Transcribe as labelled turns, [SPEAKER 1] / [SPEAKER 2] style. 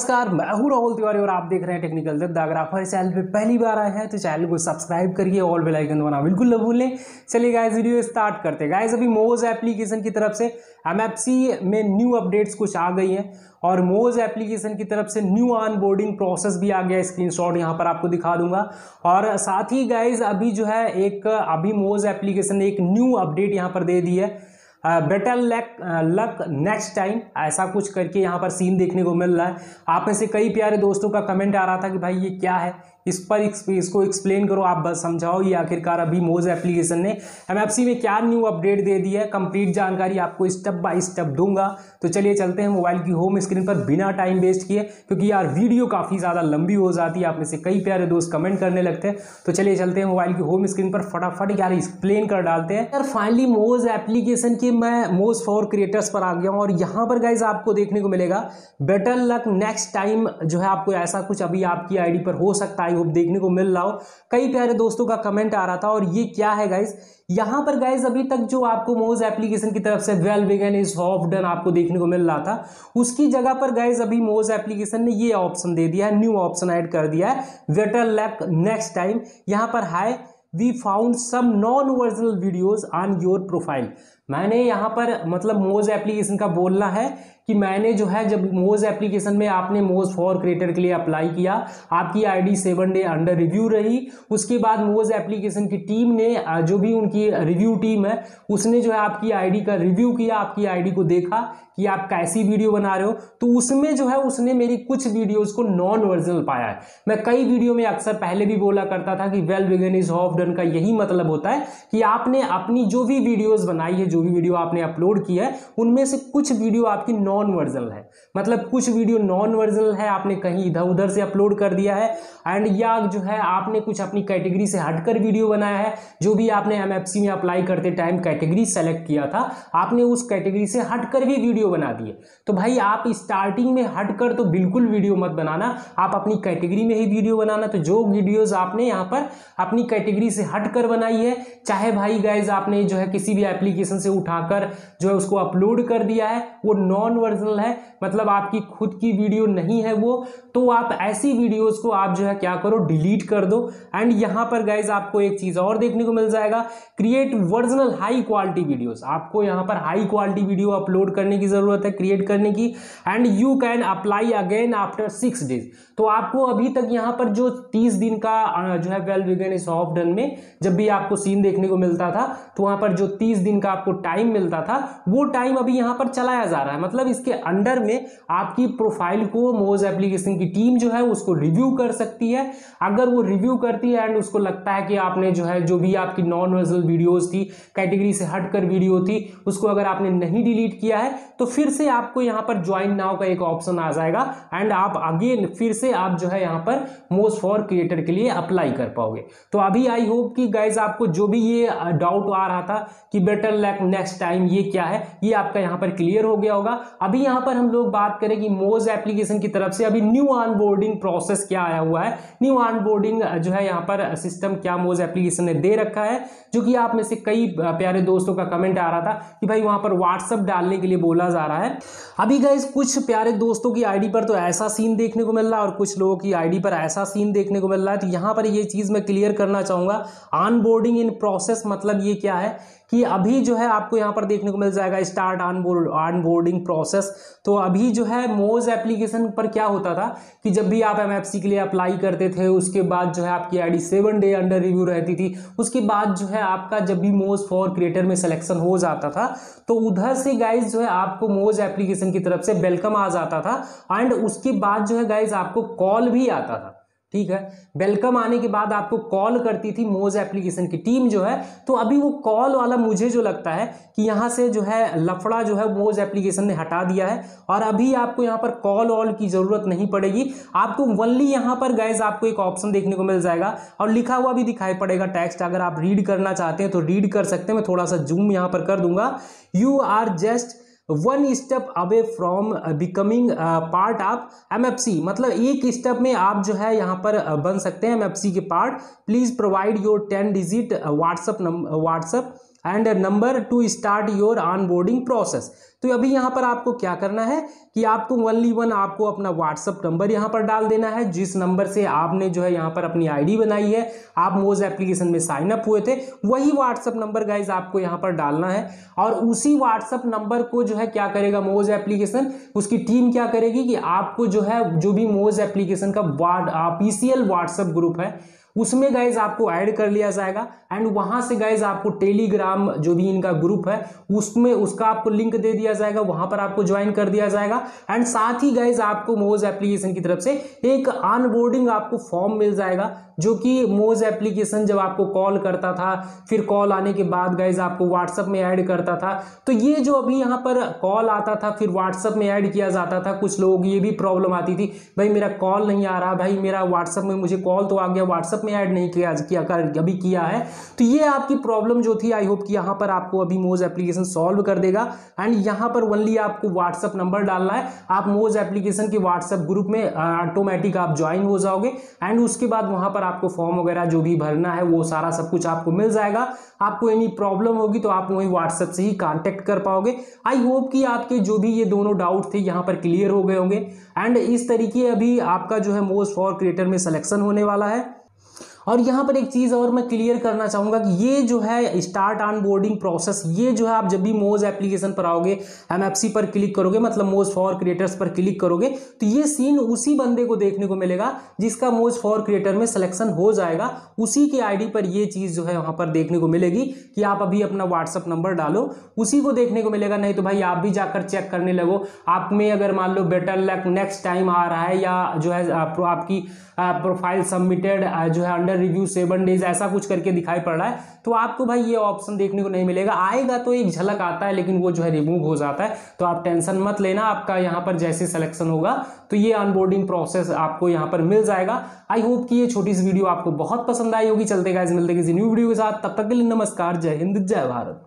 [SPEAKER 1] नमस्कार, मैं हूँ राहुल तिवारी और आप देख रहे हैं टेक्निकल दत्त अगर आप हमारे चैनल पे पहली बार आए हैं तो चैनल को सब्सक्राइब करिए ऑल बेल आइकन दबाना बिल्कुल न भूलें। चलिए गाइस वीडियो स्टार्ट करते हैं। गाइस अभी मोज एप्लीकेशन की तरफ़ से एमएफसी में न्यू अपडेट्स कुछ आ गई हैं और मोज एप्लीकेशन की तरफ़ से न्यू ऑन बोर्डिंग प्रोसेस भी आ गया स्क्रीनशॉट यहाँ पर आपको दिखा दूँगा। और साथ ही गाइज़ अभी जो है एक, अभी मोज एप्लीकेशन ने एक न्यू अपडेट यहाँ पर दे दी है। Better luck luck next time ऐसा कुछ करके यहाँ पर सीन देखने को मिल रहा है। आप में से कई प्यारे दोस्तों का कमेंट आ रहा था कि भाई ये क्या है? इस पर इसको एक्सप्लेन करो, आप बस समझाओ ये आखिरकार अभी मोज एप्लीकेशन ने एमएफसी में क्या न्यू अपडेट दे दी है कंप्लीट जानकारी आपको स्टेप बाय स्टेप दूँगा। तो चलिए चलते हैं मोबाइल की होम स्क्रीन पर बिना टाइम वेस्ट किए, क्योंकि यार वीडियो काफ़ी ज़्यादा लंबी हो जाती है, आप में से कई प्यारे दोस्त कमेंट करने लगते हैं। तो चलिए चलते हैं मोबाइल की होम स्क्रीन पर, फटाफट यार एक्सप्लेन कर डालते हैं। यार फाइनली मोज एप्लीकेशन की मैं मोज फॉर क्रिएटर्स पर आ गया हूँ, और यहाँ पर गाइज़ आपको देखने को मिलेगा बेटर लक नेक्स्ट टाइम जो है आपको ऐसा कुछ अभी आपकी आईडी पर हो सकता है। आई होप देखने को मिल रहा हो। कई प्यारे दोस्तों का कमेंट आ रहा था और ये क्या है गाइज़ यहाँ पर गाइज़ अभी तक जो आपको मोज एप्लीकेशन की तरफ़ से well begun is half done आपको देखने को मिल रहा था। उसकी जगह पर गाइज़ अभी मोज एप्लीकेशन ने ये ऑप्शन दे दिया है न्यू ऑप्शन ऐड कर दिया है। वेटर लैक नेक्स्ट टाइम यहाँ पर hi we found some non original videos on your profile मैंने यहाँ पर मतलब मोज एप्लीकेशन का बोलना है कि मैंने जो है, जब मोज एप्लीकेशन में आपने मोज फॉर क्रिएटर के लिए अप्लाई किया, आपकी ID seven day under review रही। उसके बाद मोज एप्लीकेशन की टीम ने जो भी उनकी रिव्यू टीम है, उसने जो है आपकी आईडी का रिव्यू किया, आपकी आईडी को देखा कि आप कैसी वीडियो बना रहे हो। तो उसमें जो है, उसने मेरी कुछ वीडियोस को नॉन ओरिजिनल पाया है। मैं कई वीडियो में अक्सर पहले भी बोला करता था कि well begun is half done का यही मतलब होता है कि आपने अपनी जो भी वीडियोज़ बनाई है, जो भी वीडियो आपने अपलोड किया है, उनमें से कुछ वीडियो आपकी नॉन वर्जनल है। मतलब कुछ वीडियो नॉन वर्जनल है, आपने कहीं इधर उधर से अपलोड कर दिया है एंड या जो है, आपने कुछ अपनी कैटेगरी से हटकर वीडियो बनाया है, जो भी आपने एमएफसी में अप्लाई करते टाइम कैटेगरी सेलेक्ट किया था, आपने उस कैटेगरी से हटकर भी वीडियो बना दिए। तो भाई, आप स्टार्टिंग में हटकर तो बिल्कुल वीडियो मत बनाना, आप अपनी कैटेगरी में ही वीडियो बनाना। तो जो वीडियोज़ आपने यहाँ पर अपनी कैटेगरी से हटकर बनाई है, चाहे भाई गाइज़ आपने जो है किसी भी एप्लीकेशन से उठाकर जो है उसको अपलोड कर दिया है, वो नॉन वर्जनल है मतलब आपकी खुद की वीडियो नहीं है वो तो आप ऐसी वीडियोस को आप जो है क्या करो डिलीट कर दो। एंड यहाँ पर गाइज़ आपको एक चीज़ और देखने को मिल जाएगा create original high quality videos आपको यहाँ पर हाई क्वालिटी वीडियो अपलोड करने की ज़रूरत है क्रिएट करने की। And you can apply again after six days तो आपको अभी तक यहाँ पर जो तीस दिन का जो है well begun is half done में, जब भी आपको सीन देखने को मिलता था तो वहाँ पर जो तीस दिन का आपको टाइम मिलता था, वो टाइम अभी यहाँ पर चलाया जा रहा है। मतलब इसके अंडर में आपकी प्रोफ़ाइल को मोज एप्लीकेशन की टीम जो है, उसको रिव्यू कर सकती है। अगर वो रिव्यू करती है एंड उसको लगता है कि आपने जो है, जो भी आपकी नॉन वर्जल वीडियोज़ थी कैटेगरी से हटकर वीडियो थी, उसको अगर आपने नहीं डिलीट किया है तो फिर से आपको यहाँ पर ज्वाइन नाव का एक ऑप्शन आ जाएगा एंड आप अगेन फिर से आप जो है यहाँ पर मोज फॉर क्रिएटर के लिए अप्लाई कर पाओगे। तो अभी आई होप कि गाइज़ आपको जो भी ये डाउट आ रहा था कि बेटर लैक नेक्स्ट टाइम ये क्या है? ये आपका यहाँ पर क्लियर हो गया होगा। अभी यहाँ पर हम लोग बात करें कि मोज एप्लीकेशन की तरफ़ से अभी न्यू ऑन बोर्डिंग प्रोसेस क्या आया हुआ है? न्यू ऑन बोर्डिंग जो है यहाँ पर सिस्टम क्या मोज एप्लीकेशन ने दे रखा है? जो कि आप में से कई प्यारे दोस्तों का कमेंट आ रहा था कि भाई वहाँ पर व्हाट्सअप डालने के लिए बोला जा रहा है। अभी गाइज़ कुछ प्यारे दोस्तों की आईडी पर तो ऐसा सीन देखने को मिल रहा है और कुछ लोगों की आईडी पर ऐसा सीन देखने को मिल रहा है। तो यहाँ पर ये चीज़ मैं क्लियर करना चाहूँगा। ऑनबोर्डिंग इन प्रोसेस मतलब ये क्या है? कि अभी जो है आपको यहाँ पर देखने को मिल जाएगा start onboard onboarding process तो अभी जो है मोज एप्लीकेशन पर क्या होता था कि जब भी आप एमएफसी के लिए अप्लाई करते थे, उसके बाद जो है आपकी ID seven day under review रहती थी। उसके बाद जो है आपका जब भी मोज फॉर क्रिएटर में सिलेक्शन हो जाता था तो उधर से गाइज़ जो है आपको मोज एप्लीकेशन की तरफ़ से वेलकम आ जाता था। एंड उसके बाद जो है गाइज़ आपको कॉल भी आता था। ठीक है? वेलकम आने के बाद आपको कॉल करती थी मोज एप्लीकेशन की टीम जो है तो अभी वो कॉल वाला मुझे जो लगता है कि यहाँ से जो है लफड़ा जो है मोज एप्लीकेशन ने हटा दिया है और अभी आपको यहाँ पर कॉल ऑल की ज़रूरत नहीं पड़ेगी। आपको वनली यहाँ पर गैस आपको एक ऑप्शन देखने को मिल जाएगा और लिखा हुआ भी दिखाई पड़ेगा टेक्स्ट अगर आप रीड करना चाहते हैं तो रीड कर सकते हैं। मैं थोड़ा सा जूम यहाँ पर कर दूँगा। You are just one step away from becoming part of M F C मतलब एक स्टेप में आप जो है यहाँ पर uh, बन सकते हैं एमएफसी के part please provide your ten digit WhatsApp number WhatsApp and number to start your onboarding process तो अभी यहाँ पर आपको क्या करना है कि आपको ओनली वन आपको अपना व्हाट्सअप नंबर यहाँ पर डाल देना है, जिस नंबर से आपने जो है यहाँ पर अपनी आईडी बनाई है, आप मोज एप्लीकेशन में साइन अप हुए थे, वही व्हाट्सअप नंबर गाइज़ आपको यहाँ पर डालना है। और उसी व्हाट्सअप नंबर को जो है क्या करेगा मोज एप्लीकेशन? उसकी टीम क्या करेगी कि आपको जो है, जो भी मोज एप्लीकेशन का ऑफिशियल व्हाट्सअप ग्रुप है उसमें गाइज़ आपको ऐड कर लिया जाएगा। एंड वहाँ से गाइज़ आपको टेलीग्राम जो भी इनका ग्रुप है, उसमें उसका आपको लिंक दे दिया जाएगा। वहाँ पर आपको ज्वाइन कर दिया जाएगा। एंड साथ ही गाइज़ आपको मोज एप्लीकेशन की तरफ़ से एक ऑनबोर्डिंग आपको फॉर्म मिल जाएगा। जो कि मोज एप्लीकेशन जब आपको कॉल करता था, फिर कॉल आने के बाद गाइज़ आपको व्हाट्सअप में ऐड करता था। तो ये जो अभी यहाँ पर कॉल आता था, फिर व्हाट्सअप में ऐड किया जाता था, कुछ लोग ये भी प्रॉब्लम आती थी, भाई मेरा कॉल नहीं आ रहा, भाई मेरा व्हाट्सअप में मुझे कॉल तो आ गया व्हाट्सअप में ऐड नहीं किया किया, कर, अभी किया है। तो ये आपकी प्रॉब्लम जो थी आई होप कि यहाँ पर आपको अभी मोज एप्लीकेशन सॉल्व कर देगा। एंड यहाँ पर ओनली आपको व्हाट्सअप नंबर डालना है। आप मोज एप्लीकेशन के व्हाट्सअप ग्रुप में ऑटोमेटिक आप ज्वाइन हो जाओगे। एंड उसके बाद वहाँ पर आपको फॉर्म वगैरह जो भी भरना है, वो सारा सब कुछ आपको मिल जाएगा। आपको एनी प्रॉब्लम होगी तो आप वही व्हाट्सएप से ही कांटेक्ट कर पाओगे। आई होप कि आपके जो भी ये दोनों डाउट थे यहाँ पर क्लियर हो गए होंगे। एंड इस तरीके अभी आपका जो है मोस्ट फॉर क्रिएटर में सलेक्शन होने वाला है। और यहाँ पर एक चीज़ और मैं क्लियर करना चाहूँगा कि ये जो है स्टार्ट ऑन बोर्डिंग प्रोसेस ये जो है आप जब भी मोज एप्लीकेशन पर आओगे एमएफसी पर क्लिक करोगे मतलब मोज फॉर क्रिएटर्स पर क्लिक करोगे तो ये सीन उसी बंदे को देखने को मिलेगा जिसका मोज फॉर क्रिएटर में सिलेक्शन हो जाएगा। उसी के आईडी पर ये चीज़ जो है वहाँ पर देखने को मिलेगी कि आप अभी अपना व्हाट्सअप नंबर डालो। उसी को देखने को मिलेगा, नहीं तो भाई आप भी जाकर चेक करने लगो। आप में अगर मान लो बेटर लक नेक्स्ट टाइम आ रहा है या जो है आपकी प्रोफ़ाइल सबमिटेड जो है अंडर रिव्यू सेवन डेज़ ऐसा कुछ करके दिखाई पड़ रहा है तो आपको भाई ये ऑप्शन देखने को नहीं मिलेगा। आएगा तो एक झलक आता है, लेकिन वो जो है रिमूव हो जाता है। तो आप टेंशन मत लेना, आपका यहाँ पर जैसे सिलेक्शन होगा तो ये अनबोर्डिंग प्रोसेस आपको यहाँ पर मिल जाएगा। आई होप कि ये छोटी सी वीडियो आपको बहुत पसंद आई होगी। चलते गाइज़ मिलते किसी न्यू वीडियो के साथ। तब तक के लिए नमस्कार, जय हिंद, जय भारत।